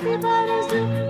everybody's doing.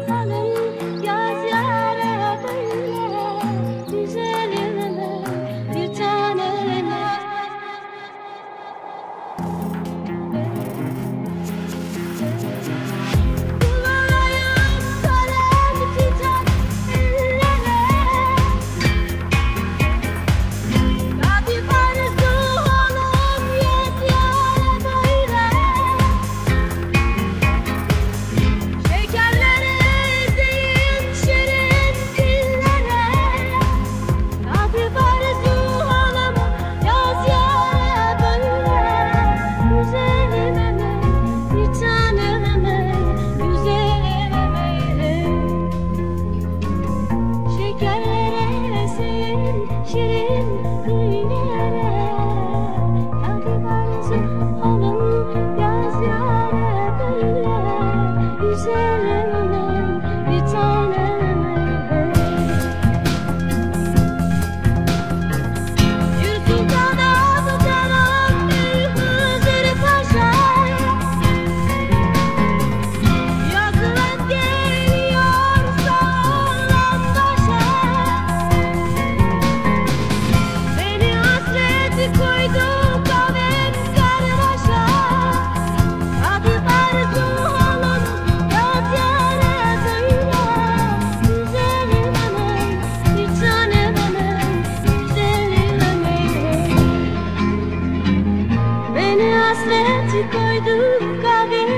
Seni hasret koydum kavim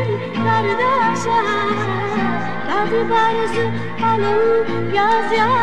kardeşe. Kalbi barışı hanım yaz yaz.